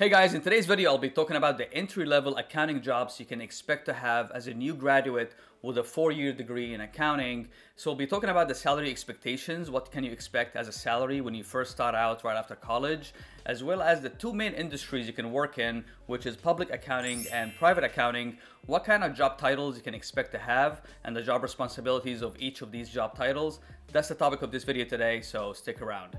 Hey guys, in today's video, I'll be talking about the entry-level accounting jobs you can expect to have as a new graduate with a four-year degree in accounting. So we'll be talking about the salary expectations, what can you expect as a salary when you first start out right after college, as well as the two main industries you can work in, which is public accounting and private accounting, what kind of job titles you can expect to have, and the job responsibilities of each of these job titles. That's the topic of this video today, so stick around.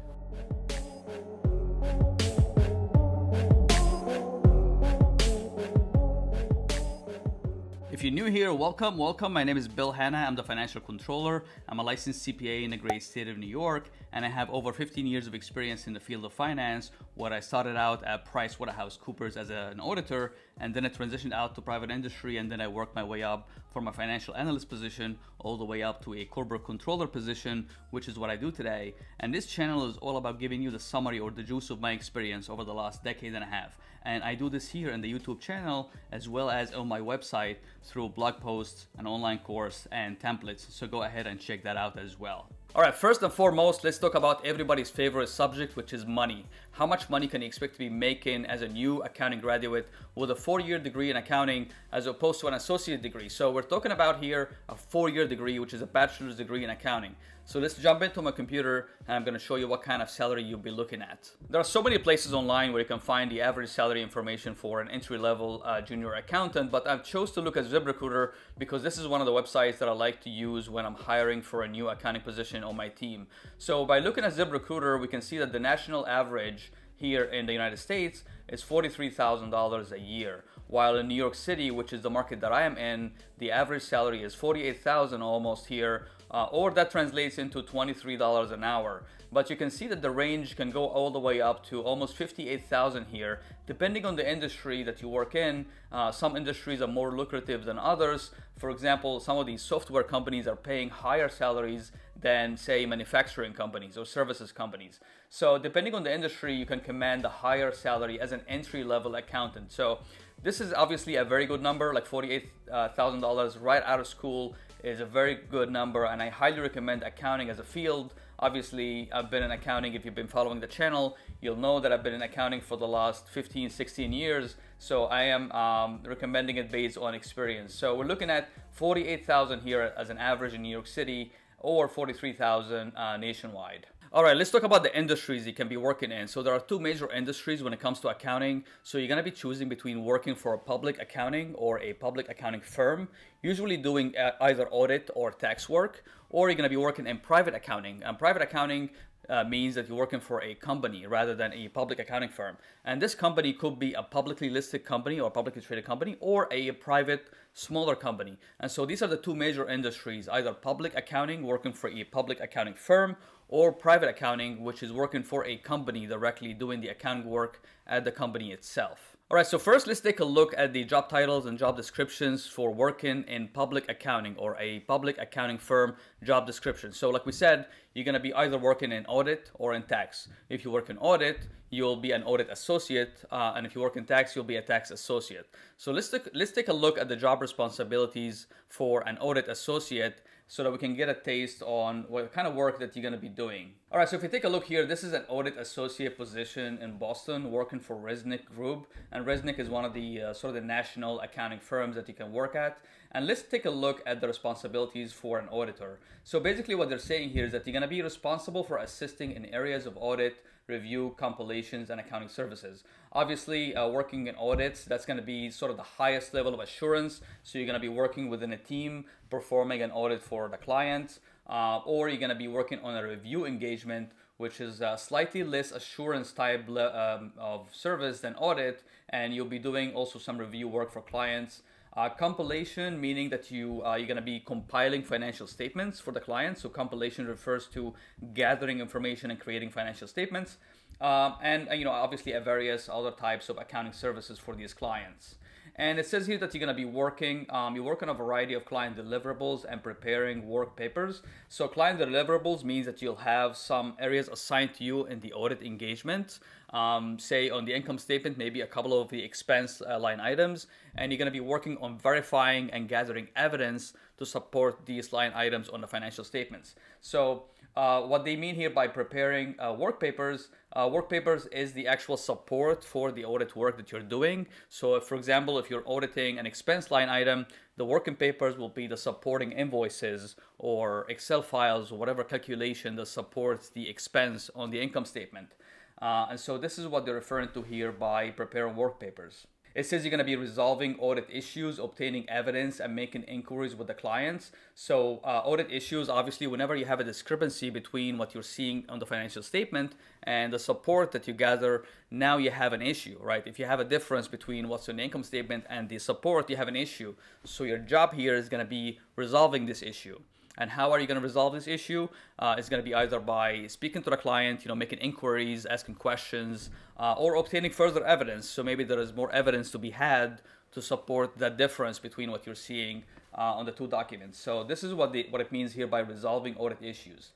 If you're new here, welcome, welcome. My name is Bill Hanna. I'm the financial controller. I'm a licensed CPA in the great state of New York, and I have over 15 years of experience in the field of finance, where I started out at PricewaterhouseCoopers as a, an auditor, and then I transitioned out to private industry, and then I worked my way up from a financial analyst position all the way up to a corporate controller position, which is what I do today. And this channel is all about giving you the summary or the juice of my experience over the last decade and a half. And I do this here in the YouTube channel as well as on my website through blog posts, an online course, and templates. So go ahead and check that out as well. All right, first and foremost, let's talk about everybody's favorite subject, which is money. How much money can you expect to be making as a new accounting graduate with a four-year degree in accounting as opposed to an associate degree? So we're talking about here a four-year degree, which is a bachelor's degree in accounting. So let's jump into my computer and I'm gonna show you what kind of salary you'll be looking at. There are so many places online where you can find the average salary information for an entry-level uh, junior accountant, but I've chose to look at ZipRecruiter because this is one of the websites that I like to use when I'm hiring for a new accounting position on my team. So by looking at ZipRecruiter, we can see that the national average here in the United States is $43,000 a year. While in New York City, which is the market that I am in, the average salary is 48,000 almost here, uh, or that translates into $23 an hour. But you can see that the range can go all the way up to almost 58,000 here, depending on the industry that you work in. Uh, some industries are more lucrative than others. For example, some of these software companies are paying higher salaries than say manufacturing companies or services companies. So depending on the industry, you can command a higher salary as an entry level accountant. So this is obviously a very good number, like $48,000 right out of school is a very good number and I highly recommend accounting as a field. Obviously, I've been in accounting. If you've been following the channel, you'll know that I've been in accounting for the last 15, 16 years. So I am um, recommending it based on experience. So we're looking at 48,000 here as an average in New York City or 43,000 uh, nationwide. All right, let's talk about the industries you can be working in. So there are two major industries when it comes to accounting. So you're gonna be choosing between working for a public accounting or a public accounting firm, usually doing uh, either audit or tax work, or you're gonna be working in private accounting. And private accounting uh, means that you're working for a company rather than a public accounting firm. And this company could be a publicly listed company or publicly traded company or a private smaller company. And so these are the two major industries, either public accounting, working for a public accounting firm, or private accounting, which is working for a company directly doing the accounting work at the company itself. All right, so first let's take a look at the job titles and job descriptions for working in public accounting or a public accounting firm job description. So like we said, you're gonna be either working in audit or in tax. If you work in audit, you'll be an audit associate, uh, and if you work in tax, you'll be a tax associate. So let's let's take a look at the job responsibilities for an audit associate so that we can get a taste on what kind of work that you're going to be doing. All right, so if you take a look here, this is an audit associate position in Boston working for Resnick Group. And Resnick is one of the uh, sort of the national accounting firms that you can work at. And let's take a look at the responsibilities for an auditor. So basically what they're saying here is that you're going to be responsible for assisting in areas of audit, review, compilations, and accounting services. Obviously, uh, working in audits, that's going to be sort of the highest level of assurance. So you're going to be working within a team, performing an audit for the client uh, or you're going to be working on a review engagement, which is a slightly less assurance type um, of service than audit, and you'll be doing also some review work for clients. Uh, compilation, meaning that you uh, you're going to be compiling financial statements for the client. So compilation refers to gathering information and creating financial statements, um, and uh, you know obviously various other types of accounting services for these clients. And it says here that you're going to be working, um, you work on a variety of client deliverables and preparing work papers. So client deliverables means that you'll have some areas assigned to you in the audit engagement. Um, say on the income statement, maybe a couple of the expense uh, line items, and you're going to be working on verifying and gathering evidence to support these line items on the financial statements. So Uh, what they mean here by preparing uh, work papers, uh, work papers is the actual support for the audit work that you're doing. So, if, for example, if you're auditing an expense line item, the working papers will be the supporting invoices or Excel files or whatever calculation that supports the expense on the income statement. Uh, and so, this is what they're referring to here by preparing work papers. It says you're going to be resolving audit issues, obtaining evidence, and making inquiries with the clients. So, uh, audit issues, obviously, whenever you have a discrepancy between what you're seeing on the financial statement and the support that you gather, now you have an issue, right? If you have a difference between what's on the income statement and the support, you have an issue. So, your job here is going to be resolving this issue. And how are you going to resolve this issue? Uh, it's going to be either by speaking to the client, you know, making inquiries, asking questions, uh, or obtaining further evidence. So maybe there is more evidence to be had to support that difference between what you're seeing uh, on the two documents. So this is what the what it means here by resolving audit issues.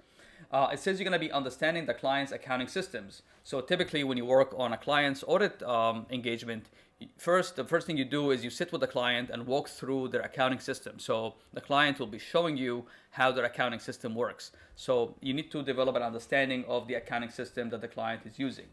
Uh, it says you're going to be understanding the client's accounting systems. So typically, when you work on a client's audit um, engagement, first the first thing you do is you sit with the client and walk through their accounting system. So the client will be showing you how their accounting system works. So you need to develop an understanding of the accounting system that the client is using.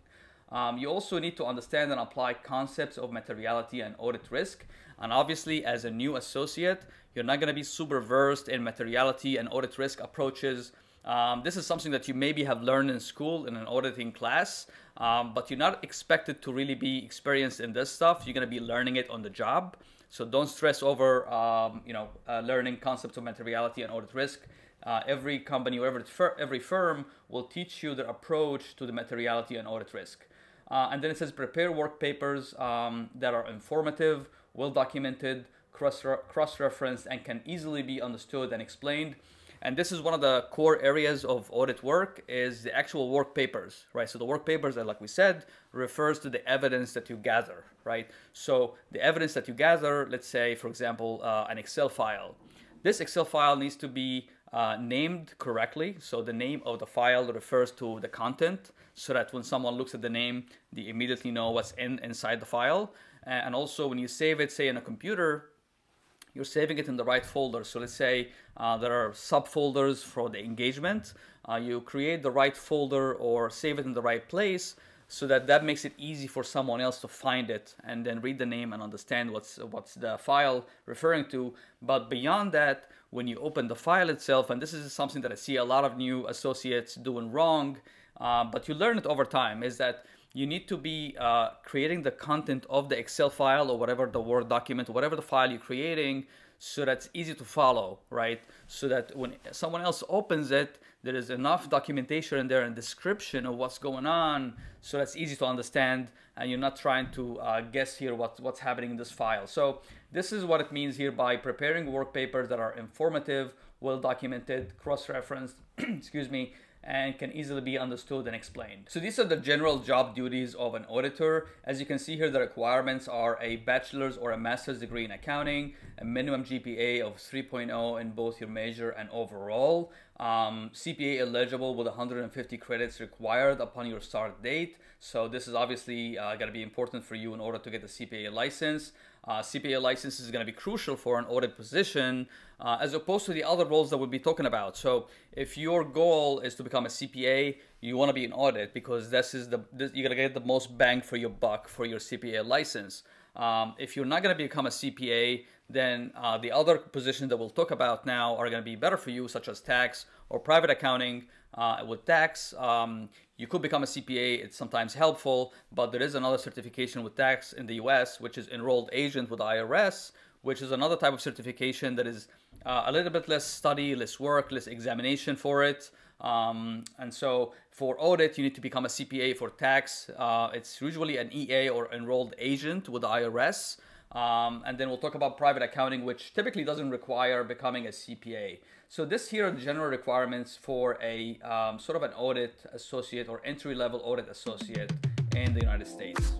Um, you also need to understand and apply concepts of materiality and audit risk. And obviously as a new associate you're not going to be super versed in materiality and audit risk approaches um, this is something that you maybe have learned in school in an auditing class, um, but you're not expected to really be experienced in this stuff. You're going to be learning it on the job. So don't stress over, um, you know, uh, learning concepts of materiality and audit risk. Uh, every company or every, fir- every firm will teach you their approach to the materiality and audit risk. Uh, and then it says prepare work papers um, that are informative, well documented, cross referenced, and can easily be understood and explained and this is one of the core areas of audit work is the actual work papers right? So the work papers like we said refers to the evidence that you gather right? So the evidence that you gather let's say for example uh, an excel file. This excel file needs to be uh, named correctly. So the name of the file refers to the content so that when someone looks at the name they immediately know what's in inside the file. And also when you save it say in a computer you're saving it in the right folder. So let's say uh, there are subfolders for the engagement. Uh, you create the right folder or save it in the right place so that that makes it easy for someone else to find it and then read the name and understand what's what's the file referring to. But beyond that, when you open the file itself, and this is something that I see a lot of new associates doing wrong, uh, but you learn it over time, is that you need to be uh, creating the content of the Excel file or whatever the Word document, whatever the file you're creating, so that's easy to follow, right? So that when someone else opens it, there is enough documentation in there and description of what's going on, so that's easy to understand, and you're not trying to uh, guess here what, what's happening in this file. So this is what it means here by preparing work papers that are informative, well documented, cross-referenced, excuse me, and can easily be understood and explained. So these are the general job duties of an auditor. As you can see here, the requirements are a bachelor's or a master's degree in accounting, a minimum GPA of 3.0 in both your major and overall, um, CPA eligible with 150 credits required upon your start date. So this is obviously uh, going to be important for you in order to get the CPA license. Uh, CPA license is going to be crucial for an audit position uh, as opposed to the other roles that we'll be talking about. So if your goal is to become a CPA, you want to be in audit because this is the this, you're going to get the most bang for your buck for your CPA license. Um, if you're not going to become a CPA, then uh, the other positions that we'll talk about now are going to be better for you, such as tax or private accounting. Uh, with tax, um, you could become a CPA. It's sometimes helpful, but there is another certification with tax in the US, which is enrolled agent with IRS, which is another type of certification that is uh, a little bit less study, less work, less examination for it. Um, and so for audit, you need to become a CPA. For tax, uh, it's usually an EA or enrolled agent with the IRS. Um, and then we'll talk about private accounting, which typically doesn't require becoming a CPA. So this here are the general requirements for a um, sort of an audit associate or entry level audit associate in the United States.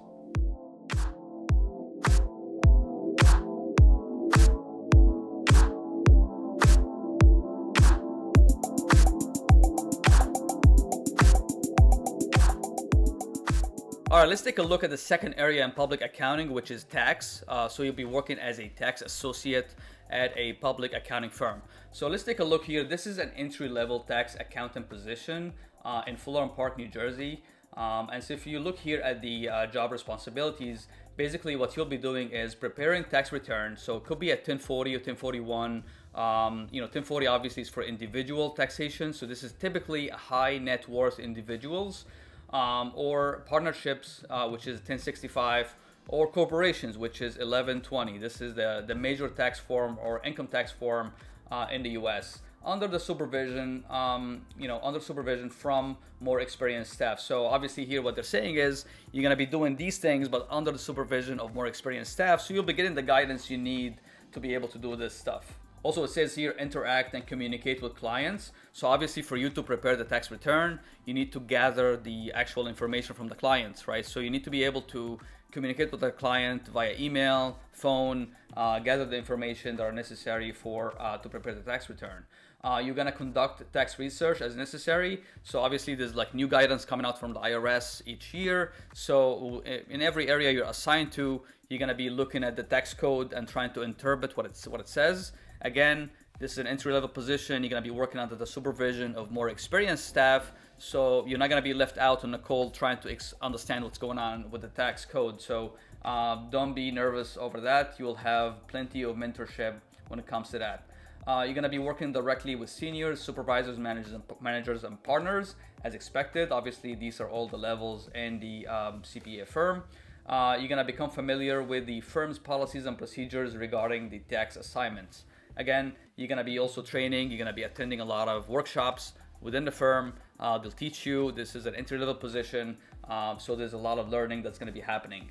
All right, let's take a look at the second area in public accounting, which is tax. Uh, so you'll be working as a tax associate at a public accounting firm. So let's take a look here. This is an entry-level tax accountant position uh, in Florham Park, New Jersey. Um, and so if you look here at the uh, job responsibilities, basically what you'll be doing is preparing tax returns. So it could be a 1040 or 1041. Um, you know, 1040 obviously is for individual taxation. So this is typically high net worth individuals um, or partnerships, uh, which is 1065 or corporations, which is 1120. This is the, the major tax form or income tax form uh, in the US under the supervision, um, you know, under supervision from more experienced staff. So obviously here what they're saying is you're gonna be doing these things, but under the supervision of more experienced staff. So you'll be getting the guidance you need to be able to do this stuff. Also, it says here interact and communicate with clients. So obviously for you to prepare the tax return, you need to gather the actual information from the clients, right? So you need to be able to communicate with the client via email, phone, uh, gather the information that are necessary for uh, to prepare the tax return. Uh, you're gonna conduct tax research as necessary. So obviously there's like new guidance coming out from the IRS each year. So in every area you're assigned to, you're gonna be looking at the tax code and trying to interpret what it's what it says. Again, this is an entry level position. You're gonna be working under the supervision of more experienced staff. So you're not gonna be left out on the cold trying to understand what's going on with the tax code. So uh, don't be nervous over that. You'll have plenty of mentorship when it comes to that. Uh, you're going to be working directly with seniors, supervisors, managers, and, managers, and partners as expected. Obviously, these are all the levels in the um, CPA firm. Uh, you're going to become familiar with the firm's policies and procedures regarding the tax assignments. Again, you're going to be also training, you're going to be attending a lot of workshops within the firm. Uh, they'll teach you. This is an entry level position, um, so there's a lot of learning that's going to be happening.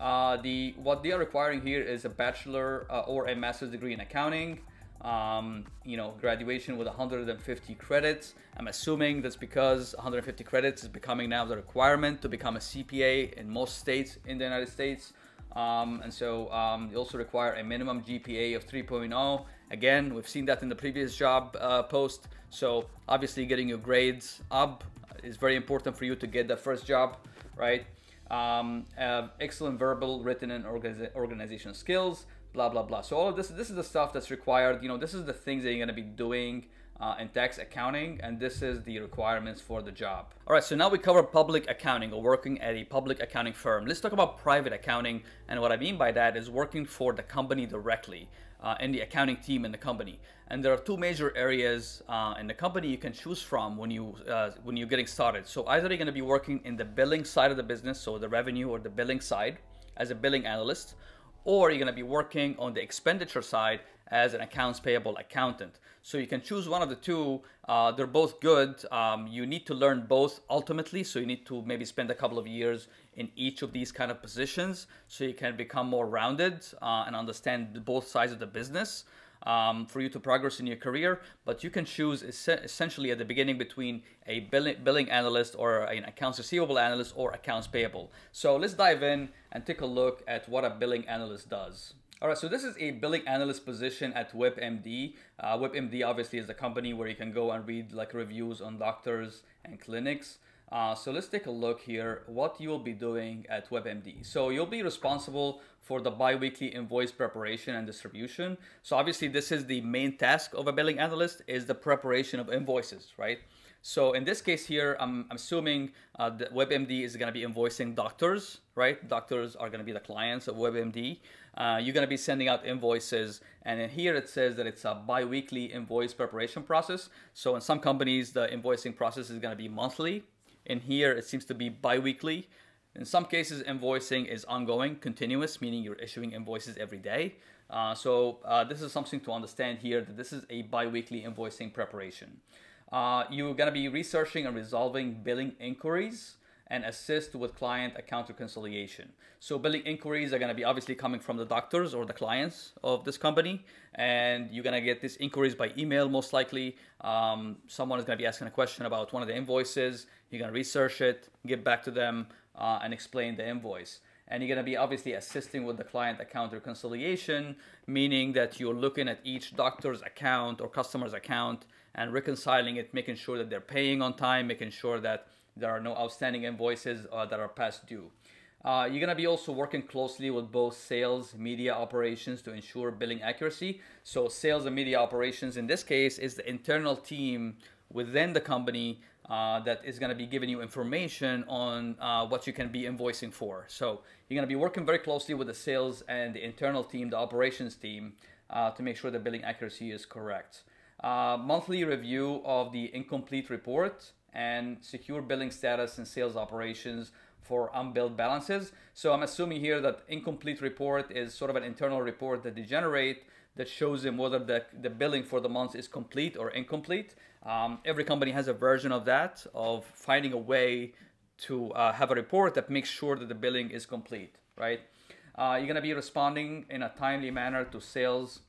Uh, the what they are requiring here is a bachelor uh, or a master's degree in accounting um, you know, graduation with 150 credits. I'm assuming that's because 150 credits is becoming now the requirement to become a CPA in most states in the United States. Um, and so um, you also require a minimum GPA of 3.0. Again, we've seen that in the previous job uh, post. So obviously getting your grades up is very important for you to get the first job, right? Um, uh, excellent verbal, written, and organiz- organizational skills blah blah blah. So all of this this is the stuff that's required. You know, this is the things that you're gonna be doing uh, in tax accounting, and this is the requirements for the job. All right, so now we cover public accounting or working at a public accounting firm. Let's talk about private accounting, and what I mean by that is working for the company directly. Uh, in the accounting team in the company, and there are two major areas uh, in the company you can choose from when you uh, when you're getting started. So either you're going to be working in the billing side of the business, so the revenue or the billing side, as a billing analyst, or you're going to be working on the expenditure side as an accounts payable accountant. So you can choose one of the two. Uh, they're both good. Um, you need to learn both ultimately. So you need to maybe spend a couple of years in each of these kind of positions so you can become more rounded uh, and understand both sides of the business um, for you to progress in your career, but you can choose essentially at the beginning between a billing, billing analyst or an accounts receivable analyst or accounts payable. So let's dive in and take a look at what a billing analyst does. All right, so this is a billing analyst position at WebMD. Uh, WebMD obviously is a company where you can go and read like reviews on doctors and clinics. Uh, so let's take a look here what you will be doing at WebMD. So you'll be responsible for the biweekly invoice preparation and distribution. So obviously this is the main task of a billing analyst is the preparation of invoices, right? So in this case here, I'm, I'm assuming uh, that WebMD is going to be invoicing doctors, right? Doctors are going to be the clients of WebMD. Uh, you're going to be sending out invoices, and here it says that it's a biweekly invoice preparation process. So in some companies, the invoicing process is going to be monthly, in here, it seems to be biweekly. In some cases, invoicing is ongoing, continuous, meaning you're issuing invoices every day. Uh, so uh, this is something to understand here that this is a biweekly invoicing preparation. Uh, you're going to be researching and resolving billing inquiries and assist with client account reconciliation. So billing inquiries are going to be obviously coming from the doctors or the clients of this company, and you're going to get these inquiries by email most likely. Um, someone is going to be asking a question about one of the invoices. You're going to research it, get back to them, uh, and explain the invoice. And you're going to be obviously assisting with the client account reconciliation, meaning that you're looking at each doctor's account or customer's account and reconciling it, making sure that they're paying on time, making sure that there are no outstanding invoices uh, that are past due. Uh, you're gonna be also working closely with both sales, media operations to ensure billing accuracy. So sales and media operations in this case is the internal team within the company uh, that is going to be giving you information on uh, what you can be invoicing for. So you're going to be working very closely with the sales and the internal team, the operations team, uh, to make sure the billing accuracy is correct. Uh, monthly review of the incomplete report and secure billing status and sales operations for unbilled balances. So I'm assuming here that incomplete report is sort of an internal report that they generate that shows them whether the, the billing for the month is complete or incomplete. Um, every company has a version of that, of finding a way to uh, have a report that makes sure that the billing is complete, right? Uh, you're gonna be responding in a timely manner to sales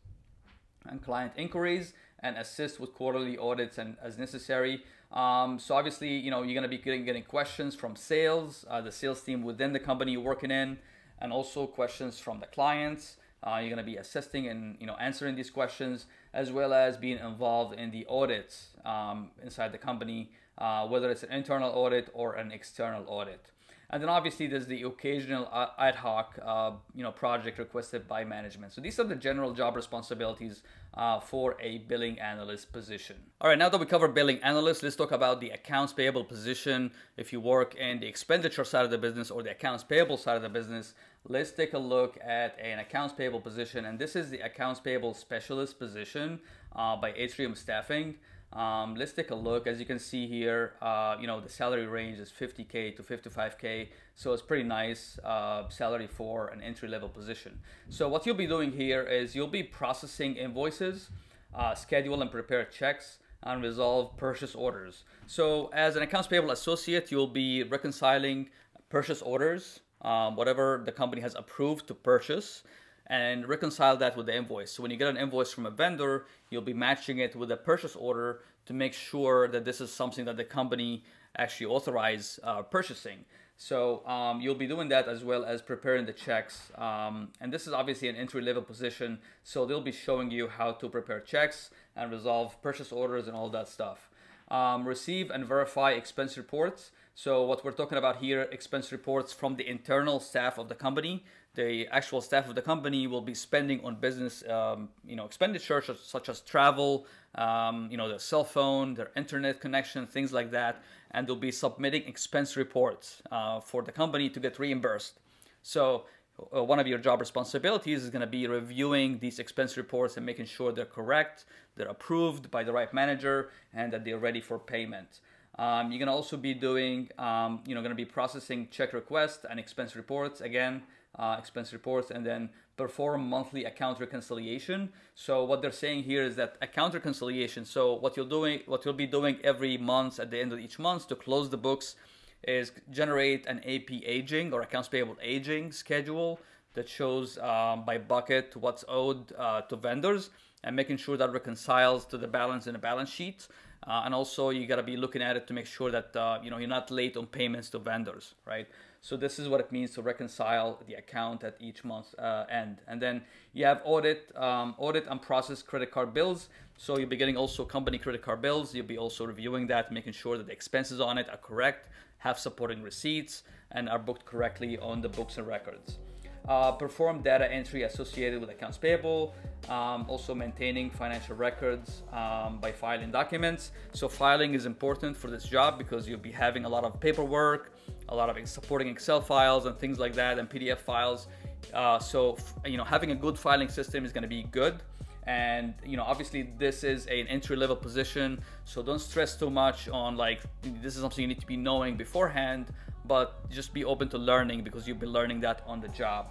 and client inquiries and assist with quarterly audits and as necessary. Um, so obviously, you know, you're gonna be getting, getting questions from sales, uh, the sales team within the company you're working in, and also questions from the clients. Uh, you're going to be assisting and you know answering these questions as well as being involved in the audits um, inside the company, uh, whether it's an internal audit or an external audit. And then obviously there's the occasional ad hoc, uh, you know, project requested by management. So these are the general job responsibilities uh, for a billing analyst position. All right, now that we covered billing analyst, let's talk about the accounts payable position. If you work in the expenditure side of the business or the accounts payable side of the business, let's take a look at an accounts payable position. And this is the accounts payable specialist position uh, by Atrium Staffing. Um, let's take a look. As you can see here, uh, you know, the salary range is 50K to 55K. So it's pretty nice uh, salary for an entry level position. So what you'll be doing here is you'll be processing invoices, uh, schedule and prepare checks, and resolve purchase orders. So as an accounts payable associate, you'll be reconciling purchase orders, um, whatever the company has approved to purchase, and reconcile that with the invoice. So when you get an invoice from a vendor, you'll be matching it with a purchase order to make sure that this is something that the company actually authorized uh, purchasing. So um, you'll be doing that as well as preparing the checks. Um, and this is obviously an entry level position. So they'll be showing you how to prepare checks and resolve purchase orders and all that stuff. Um, receive and verify expense reports. So what we're talking about here, expense reports from the internal staff of the company. The actual staff of the company will be spending on business, um, you know, expenditures such as travel, um, you know, their cell phone, their internet connection, things like that, and they'll be submitting expense reports uh, for the company to get reimbursed. So uh, one of your job responsibilities is going to be reviewing these expense reports and making sure they're correct, they're approved by the right manager, and that they're ready for payment. Um, you're gonna also be doing, um, you know, gonna be processing check requests and expense reports again, uh, expense reports, and then perform monthly account reconciliation. So what they're saying here is that account reconciliation. So what you're doing, what you'll be doing every month at the end of each month to close the books is generate an AP aging or accounts payable aging schedule that shows um, by bucket what's owed uh, to vendors and making sure that reconciles to the balance in the balance sheet. Uh, and also you got to be looking at it to make sure that uh, you know you're not late on payments to vendors, right? So this is what it means to reconcile the account at each month's uh, end. And then you have audit, um, audit and process credit card bills. So you'll be getting also company credit card bills. You'll be also reviewing that, making sure that the expenses on it are correct, have supporting receipts, and are booked correctly on the books and records uh, perform data entry associated with accounts payable, um, also maintaining financial records um, by filing documents. So filing is important for this job because you'll be having a lot of paperwork, a lot of supporting Excel files and things like that and PDF files. Uh, so, you know, having a good filing system is going to be good. And, you know, obviously this is an entry level position. So don't stress too much on like, this is something you need to be knowing beforehand but just be open to learning because you'll be learning that on the job.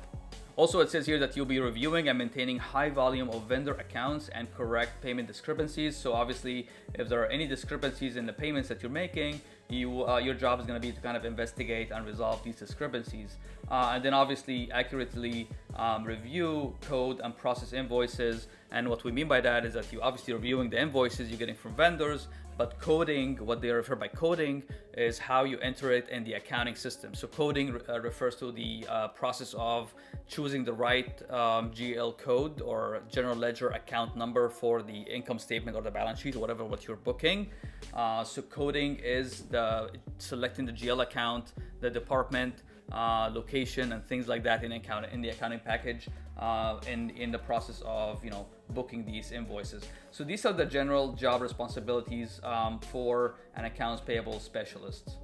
Also, it says here that you'll be reviewing and maintaining high volume of vendor accounts and correct payment discrepancies. So obviously, if there are any discrepancies in the payments that you're making, you, uh, your job is going to be to kind of investigate and resolve these discrepancies. Uh, and then obviously accurately um, review, code, and process invoices. And what we mean by that is that you obviously are reviewing the invoices you're getting from vendors, but coding, what they refer by coding, is how you enter it in the accounting system. So coding uh, refers to the uh, process of choosing the right um, GL code or general ledger account number for the income statement or the balance sheet whatever what you're booking. Uh, so coding is the selecting the GL account, the department, uh, location and things like that in account in the accounting package uh, in in the process of you know booking these invoices. So these are the general job responsibilities um, for an accounts payable specialist.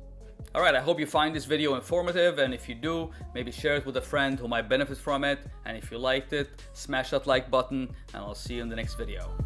All right, I hope you find this video informative and if you do, maybe share it with a friend who might benefit from it. And if you liked it, smash that like button and I'll see you in the next video.